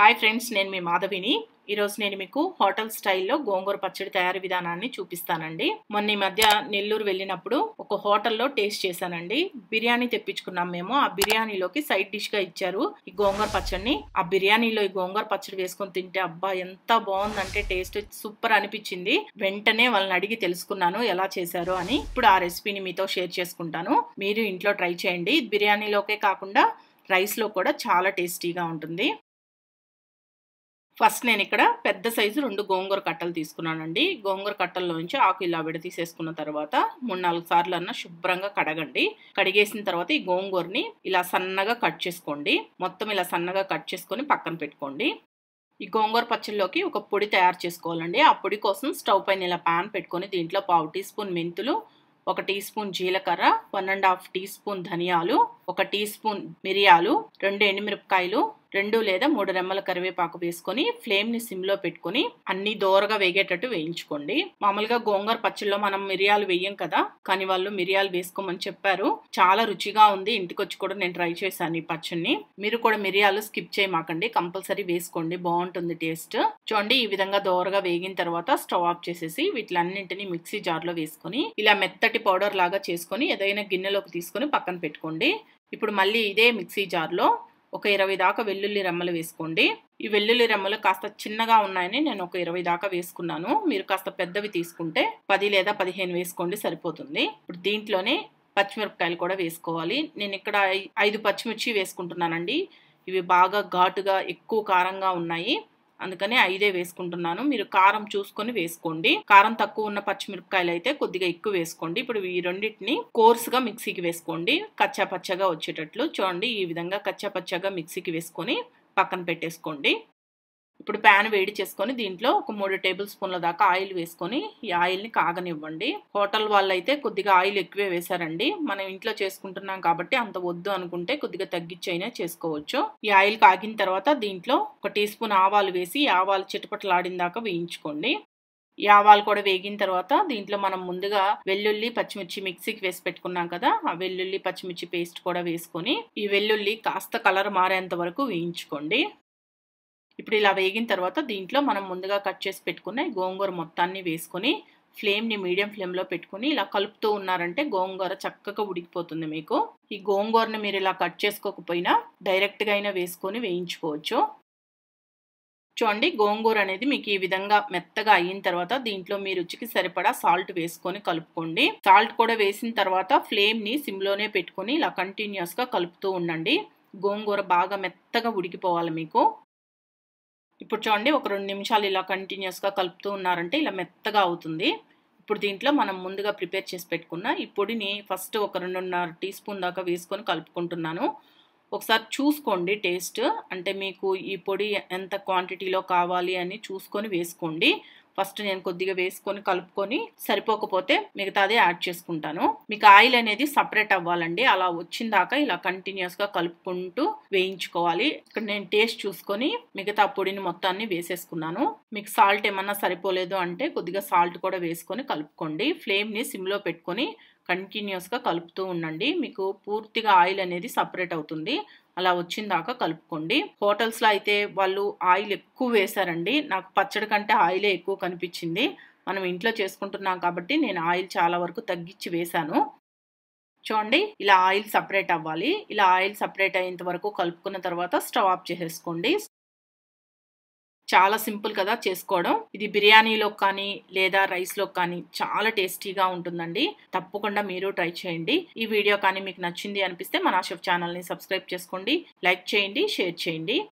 Hi friends నేను మీ మాధవిని. ఈరోజు నేను మీకు హోటల్ స్టైల్లో గోంగూర పచ్చడి తయారీ విధానాన్ని చూపిస్తానండి. మొన్న ఈ మధ్య నెల్లూరు వెళ్ళినప్పుడు ఒక హోటల్లో టేస్ట్ చేశానండి. బిర్యానీ తెప్పించుకున్నాం మేము. ఆ బిర్యానీలోకి సైడ్ డిష్గా ఇచ్చారు ఈ గోంగూర పచ్చడిని. ఆ బిర్యానీలో ఈ గోంగూర పచ్చడి వేసుకొని తింటే అబ్బా ఎంత బాగుందంటే టేస్ట్ సూపర్ అనిపించింది. వెంటనే వాళ్ళని అడిగి తెలుసుకున్నాను ఎలా చేశారు అని. ఇప్పుడు ఆ రెసిపీని మీతో షేర్ చేసుకుంటాను. మీరు ఇంట్లో ట్రై చేయండి. బిర్యానీలోకే కాకుండా రైస్లో కూడా చాలా టేస్టీగా ఉంటుంది. ఫస్ట్ నేను ఇక్కడ పెద్ద సైజు రెండు గోంగూర కట్టలు తీసుకున్నానండి. గోంగూర కట్టల్లోంచి ఆకు ఇలా విడతీసేసుకున్న తర్వాత మూడు నాలుగు సార్లు అన్న శుభ్రంగా కడగండి. కడిగేసిన తర్వాత ఈ గోంగూరని ఇలా సన్నగా కట్ చేసుకోండి. మొత్తం ఇలా సన్నగా కట్ చేసుకొని పక్కన పెట్టుకోండి. ఈ గోంగూర పచ్చళ్ళలోకి ఒక పొడి తయారు చేసుకోవాలండి. ఆ పొడి కోసం స్టవ్ పైన ఇలా పాన్ పెట్టుకొని దీంట్లో పావు టీ స్పూన్ మెంతులు ఒక టీ స్పూన్ జీలకర్ర one and half teaspoon ధనియాలు ఒక టీ స్పూన్ మిరియాలు రెండు ఎండుమిరపకాయలు రెండు లేదా మూడు రెమ్మల కరివేపాకు వేసుకొని ఫ్లేమ్ని సిమ్లో పెట్టుకొని అన్ని దోరగా వేగేటట్టు వేయించుకోండి. మామూలుగా గోంగూర పచ్చళ్ళలో మనం మిరియాలు వేయం కదా కానీ వాళ్ళు మిరియాలు వేసుకోమని చెప్పారు. చాలా రుచిగా ఉంది. ఇంటికొచ్చి కూడా నేను ట్రై చేశాను ఈ పచ్చడిని. మీరు కూడా మిరియాలు స్కిప్ చేయమాకండి. కంపల్సరీ వేసుకోండి. బాగుంటుంది టేస్ట్. చూడండి ఈ విధంగా దోరగా వేగిన తర్వాత స్టవ్ ఆఫ్ చేసేసి వీటిలన్నింటినీ మిక్సీ జార్లో వేసుకుని వేసుకొని ఇలా మెత్తటి పౌడర్ లాగా చేసుకొని ఏదైనా గిన్నెలోకి తీసుకొని పక్కన పెట్టుకోండి. ఇప్పుడు మళ్ళీ ఇదే మిక్సీ జార్లో ఒక ఇరవై దాకా వెల్లుల్లి రెమ్మలు వేసుకోండి. ఈ వెల్లుల్లి రెమ్మలు కాస్త చిన్నగా ఉన్నాయని నేను ఒక ఇరవై దాకా వేసుకున్నాను. మీరు కాస్త పెద్దవి తీసుకుంటే పది లేదా పదిహేను వేసుకోండి సరిపోతుంది. ఇప్పుడు దీంట్లోనే పచ్చిమిరపకాయలు కూడా వేసుకోవాలి. నేను ఇక్కడ ఐదు పచ్చిమిర్చి వేసుకుంటున్నానండి. ఇవి బాగా ఘాటుగా ఎక్కువ కారంగా ఉన్నాయి. అందుకని ఐదే వేసుకుంటున్నాను. మీరు కారం చూసుకొని వేసుకోండి. కారం తక్కువ ఉన్న పచ్చిమిరపకాయలు అయితే కొద్దిగా ఎక్కువ వేసుకోండి. ఇప్పుడు ఈ రెండింటిని కోర్సుగా మిక్సీకి వేసుకోండి. కచ్చా పచ్చగా వచ్చేటట్లు చూడండి. ఈ విధంగా కచ్చా పచ్చగా మిక్సీకి వేసుకొని పక్కన పెట్టేసుకోండి. ఇప్పుడు ప్యాన్ వేడి చేసుకొని దీంట్లో ఒక మూడు టేబుల్ స్పూన్ల దాకా ఆయిల్ వేసుకొని ఈ ఆయిల్ని కాగనివ్వండి. హోటల్ వాళ్ళు అయితే కొద్దిగా ఆయిల్ ఎక్కువే వేశారండి. మనం ఇంట్లో చేసుకుంటున్నాం కాబట్టి అంత వద్దు అనుకుంటే కొద్దిగా తగ్గించైనా చేసుకోవచ్చు. ఈ ఆయిల్ కాగిన తర్వాత దీంట్లో ఒక టీ స్పూన్ ఆవాలు వేసి ఆవాలు చిటపటలాడిన దాకా వేయించుకోండి. ఈ ఆవాలు కూడా వేగిన తర్వాత దీంట్లో మనం ముందుగా వెల్లుల్లి పచ్చిమిర్చి మిక్సీకి వేసి పెట్టుకున్నాం కదా ఆ వెల్లుల్లి పచ్చిమిర్చి పేస్ట్ కూడా వేసుకొని ఈ వెల్లుల్లి కాస్త కలర్ మారేంత వరకు వేయించుకోండి. ఇప్పుడు ఇలా వేగిన తర్వాత దీంట్లో మనం ముందుగా కట్ చేసి పెట్టుకున్న గోంగూర మొత్తాన్ని వేసుకొని ఫ్లేమ్ని మీడియం ఫ్లేమ్లో పెట్టుకుని ఇలా కలుపుతూ ఉన్నారంటే గోంగూర చక్కగా ఉడికిపోతుంది మీకు. ఈ గోంగూరని మీరు ఇలా కట్ చేసుకోకపోయినా డైరెక్ట్గా అయినా వేసుకొని వేయించుకోవచ్చు. చూడండి గోంగూర అనేది మీకు ఈ విధంగా మెత్తగా అయిన తర్వాత దీంట్లో మీ రుచికి సరిపడా సాల్ట్ వేసుకొని కలుపుకోండి. సాల్ట్ కూడా వేసిన తర్వాత ఫ్లేమ్ని సిమ్లోనే పెట్టుకొని ఇలా కంటిన్యూస్గా కలుపుతూ ఉండండి. గోంగూర బాగా మెత్తగా ఉడికిపోవాలి మీకు. ఇప్పుడు చూడండి ఒక రెండు నిమిషాలు ఇలా కంటిన్యూస్గా కలుపుతూ ఉన్నారంటే ఇలా మెత్తగా అవుతుంది. ఇప్పుడు దీంట్లో మనం ముందుగా ప్రిపేర్ చేసి పెట్టుకున్న ఈ పొడిని ఫస్ట్ ఒక రెండున్నర టీ స్పూన్ దాకా వేసుకొని కలుపుకుంటున్నాను. ఒకసారి చూసుకోండి టేస్ట్ అంటే మీకు ఈ పొడి ఎంత క్వాంటిటీలో కావాలి అని చూసుకొని వేసుకోండి. ఫస్ట్ నేను కొద్దిగా వేసుకొని కలుపుకొని సరిపోకపోతే మిగతాది యాడ్ చేసుకుంటాను. మీకు ఆయిల్ అనేది సపరేట్ అవ్వాలండి. అలా వచ్చిన దాకా ఇలా కంటిన్యూస్గా కలుపుకుంటూ వేయించుకోవాలి. ఇక్కడ నేను టేస్ట్ చూసుకొని మిగతా పొడిని మొత్తాన్ని వేసేసుకున్నాను. మీకు సాల్ట్ ఏమన్నా సరిపోలేదు అంటే కొద్దిగా సాల్ట్ కూడా వేసుకొని కలుపుకోండి. ఫ్లేమ్ని సిమ్లో పెట్టుకొని కంటిన్యూస్గా కలుపుతూ ఉండండి. మీకు పూర్తిగా ఆయిల్ అనేది సపరేట్ అవుతుంది. అలా వచ్చిన దాకా కలుపుకోండి. హోటల్స్లో అయితే వాళ్ళు ఆయిల్ ఎక్కువ వేశారండి. నాకు పచ్చడి కంటే ఆయిలే ఎక్కువ కనిపించింది. మనం ఇంట్లో చేసుకుంటున్నాం కాబట్టి నేను ఆయిల్ చాలా వరకు తగ్గించి వేశాను. చూడండి ఇలా ఆయిల్ సపరేట్ అవ్వాలి. ఇలా ఆయిల్ సపరేట్ అయ్యేంత వరకు కలుపుకున్న తర్వాత స్టవ్ ఆఫ్ చేసేసుకోండి. చాలా సింపుల్ కదా చేసుకోవడం. ఇది బిర్యానీలో కానీ లేదా రైస్లో కానీ చాలా టేస్టీగా ఉంటుందండి. తప్పకుండా మీరు ట్రై చేయండి. ఈ వీడియో కానీ మీకు నచ్చింది అనిపిస్తే మన షెఫ్ ఛానల్ని సబ్స్క్రైబ్ చేసుకోండి లైక్ చేయండి షేర్ చేయండి.